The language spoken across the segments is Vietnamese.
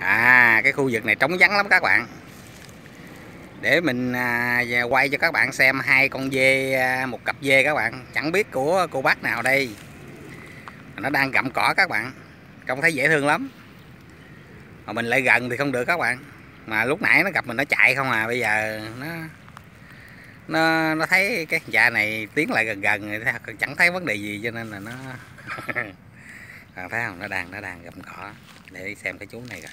à cái khu vực này trống vắng lắm các bạn. Để mình à, quay cho các bạn xem hai con dê à, một cặp dê các bạn. Chẳng biết của cô bác nào đây. Nó đang gặm cỏ các bạn. Trông thấy dễ thương lắm. Mà mình lại gần thì không được các bạn. Mà lúc nãy nó gặp mình nó chạy không à bây giờ nó nó nó thấy cái da này tiến lại gần gần chẳng thấy vấn đề gì cho nên là nó À, bạn thấy không? Nó đang nó đang gặm cỏ. Để đi xem cái chú này rồi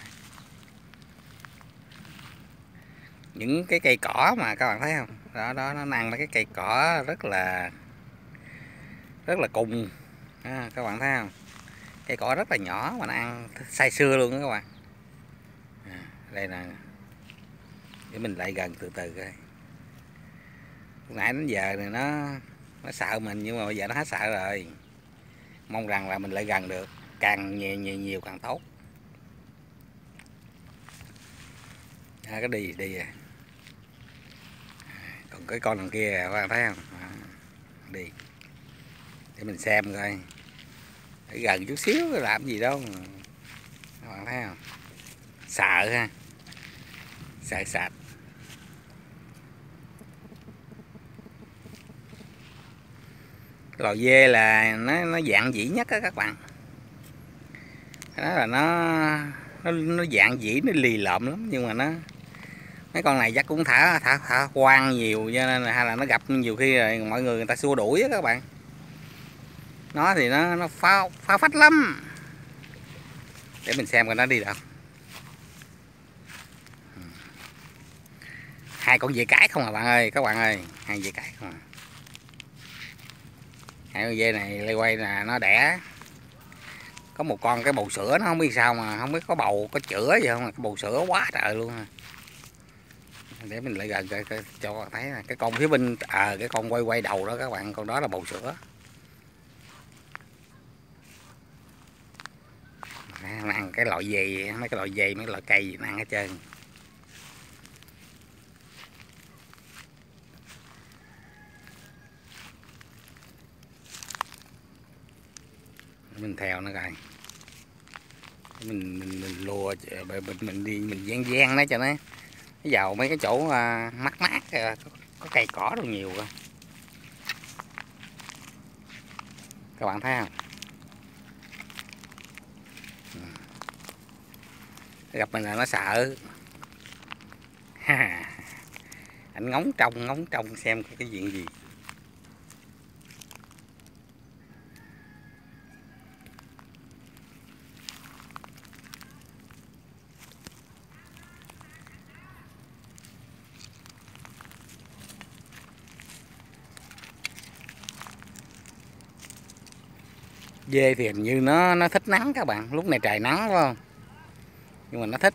những cái cây cỏ mà các bạn thấy không? Đó đó nó ăn mấy cái cây cỏ rất là rất là cùng. À, các bạn thấy không? Cây cỏ rất là nhỏ mà nó ăn say sưa luôn đó các bạn. À, đây là để mình lại gần từ từ coi. Lúc nãy đến giờ này nó nó sợ mình nhưng mà bây giờ nó hết sợ rồi mong rằng là mình lại gần được càng nhiều nhiều nhiều càng tốt. À, cái đi đi à. còn cái con đằng kia các bạn thấy không? À, đi. Để mình xem coi. Để gần chút xíu làm gì đâu các bạn thấy không? Sợ ha. Sợ sạch lò dê là nó nó dạng dĩ nhất á các bạn. Đó là nó nó nó dạng dĩ, nó lì lợm lắm, nhưng mà nó, mấy con này chắc cũng thả thả thả quan nhiều, cho nên là hay là nó gặp nhiều khi rồi mọi người người ta xua đuổi á các bạn. Nó thì nó nó phá phá phách lắm. Để mình xem coi nó đi đâu. Hai con dê cái không à bạn ơi, các bạn ơi, hai dê cái không à hai con dê này lê quay là nó đẻ. Có một con cái bầu sữa nó không biết sao mà không biết có bầu có chữa gì không cái bầu sữa quá trời luôn à. để mình lại gần cho, cho thấy là cái con phía bên à, cái con quay quay đầu đó các bạn con đó là bầu sữa. Nó ăn cái loại gì mấy cái loại dày mấy loại cây gì nó ăn hết trơn. Theo nó coi. Mình mình, mình lùa mình, mình đi mình gian gian nó cho nó. Nó vào mấy cái chỗ à, mát mát có, có cây cỏ đâu nhiều rồi các bạn thấy không? Ừ. Gặp mình là nó sợ. Anh ngóng trông ngóng trông xem cái chuyện gì. Dê thì hình như nó nó thích nắng các bạn. Lúc này trời nắng, phải không? Nhưng mà nó thích.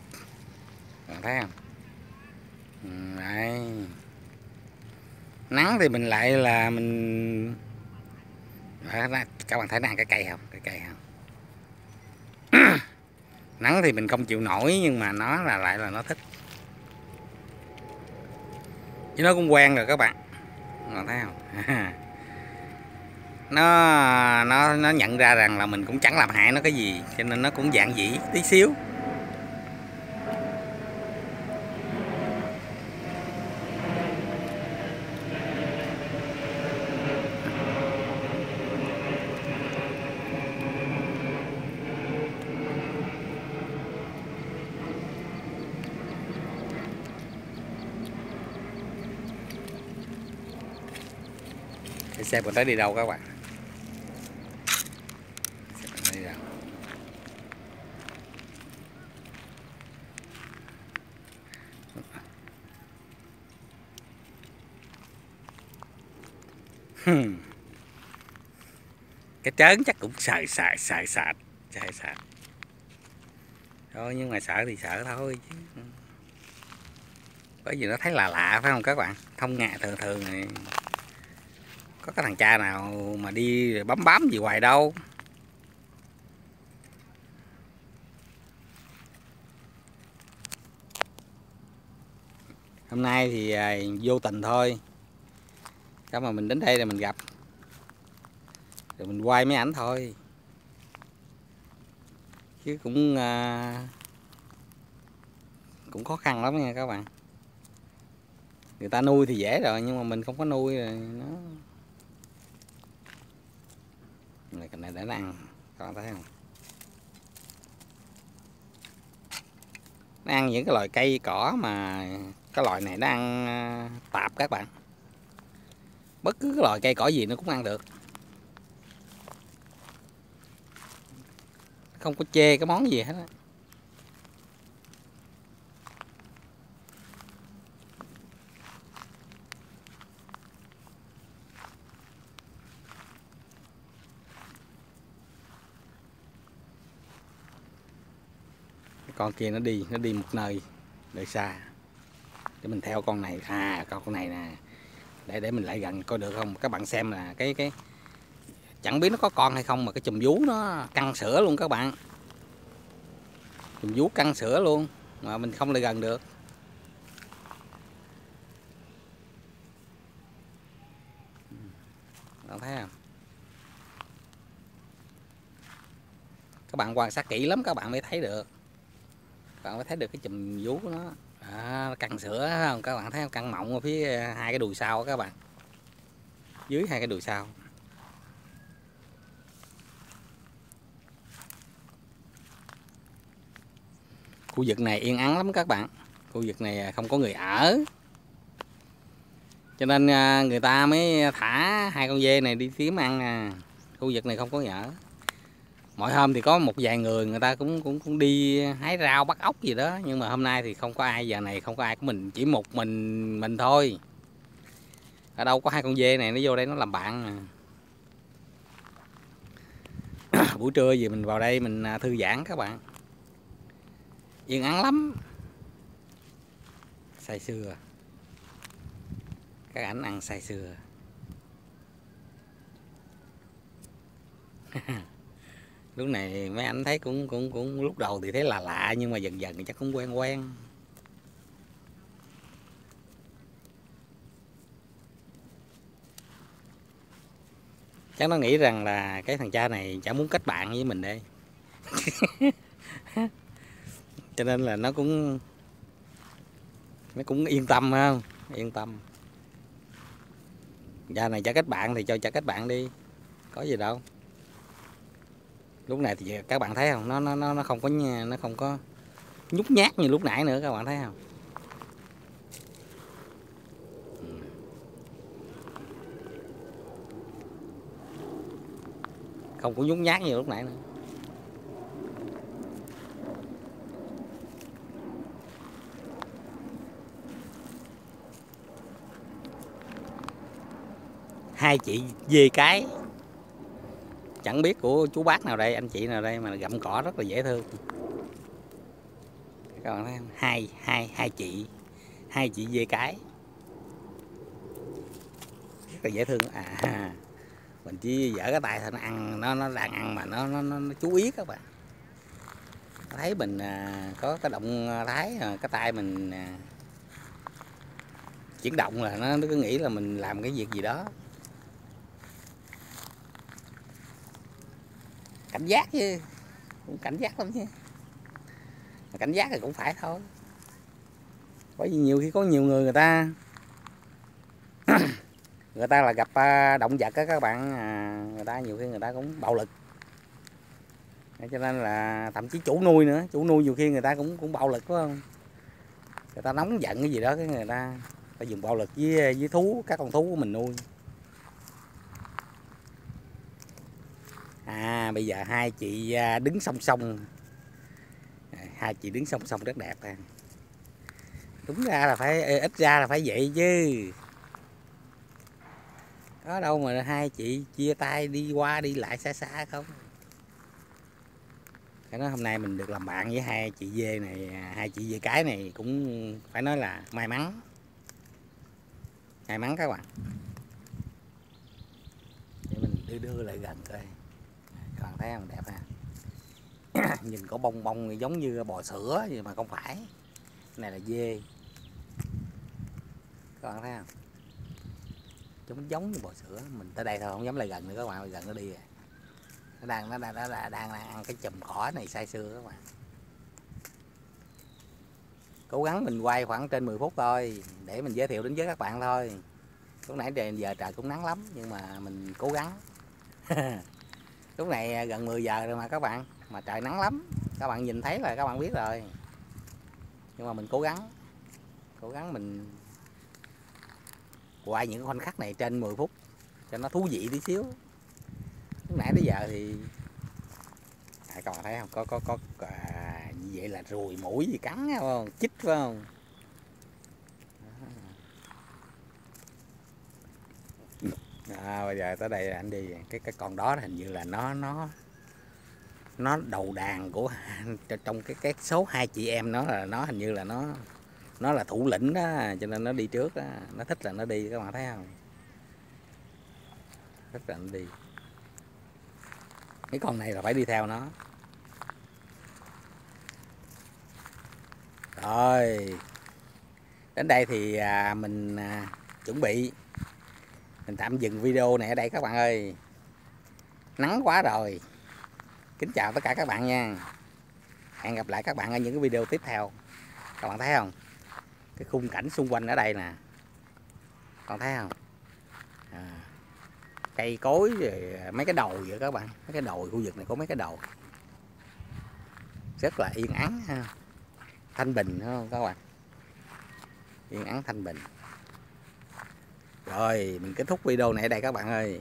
Bạn thấy không? Ừ, đấy. Nắng thì mình lại là mình các bạn thấy đang cái cây không? Cái cây không? Nắng thì mình không chịu nổi, nhưng mà nó là lại là nó thích. Chứ nó cũng quen rồi các bạn. Bạn thấy không? nó nó nó nhận ra rằng là mình cũng chẳng làm hại nó cái gì, cho nên nó cũng dạng dĩ tí xíu. Để xem mình tới đi đâu các bạn xem đi đâu cái trớn chắc cũng xài xài xài sạch xài sạch. Thôi, nhưng mà sợ thì sợ thôi chứ. Bởi vì nó thấy là lạ, phải không các bạn? Thông ngạ thường thường này. Có cái thằng cha nào mà đi bấm bám gì hoài đâu. Hôm nay thì à, vô tình thôi cái mà mình đến đây là mình gặp. Rồi mình quay mấy ảnh thôi. Chứ cũng à, cũng khó khăn lắm nha các bạn. Người ta nuôi thì dễ rồi nhưng mà mình không có nuôi rồi nó này cái này để nó ăn các bạn thấy không? Nó ăn những cái loại cây cỏ mà cái loại này nó ăn à, tạp các bạn bất cứ cái loại cây cỏ gì nó cũng ăn được. Không có chê cái món gì hết á. Con kia nó đi nó đi một nơi nơi xa. Để mình theo con này. À con này nè để để mình lại gần coi được không? Các bạn xem là cái cái chẳng biết nó có con hay không mà cái chùm vú nó căng sữa luôn các bạn. Chùm vú căng sữa luôn mà mình không lại gần được. Ừ, bạn thấy không? Các bạn quan sát kỹ lắm các bạn mới thấy được. Các bạn mới thấy được cái chùm vú của nó à, căng sữa không các bạn thấy không? Căng mọng ở phía à, hai cái đùi sau các bạn. Dưới hai cái đùi sau. Khu vực này yên ắng lắm các bạn. Khu vực này à, không có người ở. Cho nên à, người ta mới thả hai con dê này đi kiếm ăn à. Khu vực này không có người ở mỗi hôm thì có một vài người người ta cũng cũng cũng đi hái rau bắt ốc gì đó, nhưng mà hôm nay thì không có ai, giờ này không có ai của mình, chỉ một mình mình thôi. Ở đâu có hai con dê này, nó vô đây nó làm bạn mà. buổi trưa gì mình vào đây mình à, thư giãn các bạn. Yên ắng lắm. Say sưa. Các ảnh ăn say sưa. lúc này mấy anh thấy cũng cũng cũng lúc đầu thì thấy là lạ, nhưng mà dần dần thì chắc cũng quen quen. Chắc nó nghĩ rằng là cái thằng cha này chả muốn kết bạn với mình đây. Cho nên là nó cũng nó cũng yên tâm không? Yên tâm. Cha này chả kết bạn thì cho chả kết bạn đi. Có gì đâu lúc này thì các bạn thấy không? Nó nó nó nó không có nó không có nhút nhát như lúc nãy nữa, các bạn thấy không? Ừ. Không có nhút nhát như lúc nãy nữa. Hai chị dê cái chẳng biết của chú bác nào đây anh chị nào đây mà gặm cỏ rất là dễ thương. Các bạn thấy không hai hai hai chị hai chị dê cái. Rất là dễ thương. À mình chỉ dở cái tay thôi nó ăn nó nó đang ăn mà nó nó, nó, nó chú ý các bạn. Thấy mình à, có cái động thái à, cái tay mình à, chuyển động là nó, nó cứ nghĩ là mình làm cái việc gì đó. Cảnh giác chứ. Cũng cảnh giác lắm chứ. Mà cảnh giác thì cũng phải thôi. Bởi vì nhiều khi có nhiều người người ta người ta là gặp à, động vật á các bạn à, người ta nhiều khi người ta cũng bạo lực. Cho nên là thậm chí chủ nuôi nữa chủ nuôi nhiều khi người ta cũng cũng bạo lực phải không? Người ta nóng giận cái gì đó cái người ta phải dùng bạo lực với với thú các con thú của mình nuôi. À bây giờ hai chị à, đứng song song. À, hai chị đứng song song rất đẹp ha đúng ra là phải ít ra là phải vậy chứ. Có đâu mà hai chị chia tay đi qua đi lại xa xa không? Cái nói hôm nay mình được làm bạn với hai chị dê này hai chị dê cái này cũng phải nói là may mắn. May mắn các bạn. Để mình đưa đưa lại gần coi các bạn thấy không đẹp à. ha nhìn có bông bông giống như bò sữa nhưng mà không phải. Này là dê. Các bạn thấy không? Chúng giống như bò sữa. Mình tới đây thôi không dám lại gần nữa các bạn gần nó đi rồi. Nó đang nó đang nó đang, đang, đang ăn cái chùm cỏ này say sưa các bạn. Cố gắng mình quay khoảng trên 10 phút thôi để mình giới thiệu đến với các bạn thôi. Lúc nãy trời giờ trời cũng nắng lắm nhưng mà mình cố gắng. lúc này à, gần 10 giờ rồi mà các bạn. Mà trời nắng lắm. Các bạn nhìn thấy là các bạn biết rồi. Nhưng mà mình cố gắng. Cố gắng mình quay những khoảnh khắc này trên 10 phút cho nó thú vị tí xíu. Lúc nãy tới giờ thì à, các bạn thấy không? Có có có à, như vậy là ruồi mũi gì cắn không? Chích phải không? À, bây giờ tới đây anh đi. Cái cái con đó hình như là nó nó nó đầu đàn của trong cái cái số hai chị em nó là nó hình như là nó nó là thủ lĩnh đó cho nên nó đi trước đó. Nó thích là nó đi các bạn thấy không? Thích là nó đi. Cái con này là phải đi theo nó. Rồi. Đến đây thì à, mình à, chuẩn bị mình tạm dừng video này ở đây các bạn ơi. Nắng quá rồi. Kính chào tất cả các bạn nha. Hẹn gặp lại các bạn ở những cái video tiếp theo. Các bạn thấy không? Cái khung cảnh xung quanh ở đây nè. Con thấy không? À, cây cối rồi mấy cái đồi vậy các bạn. Mấy cái đồi khu vực này có mấy cái đồi. Rất là yên ắng ha. Thanh bình không các bạn? Yên ắng thanh bình rồi, mình kết thúc video này ở đây các bạn ơi.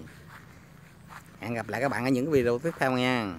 Hẹn gặp lại các bạn ở những video tiếp theo nha.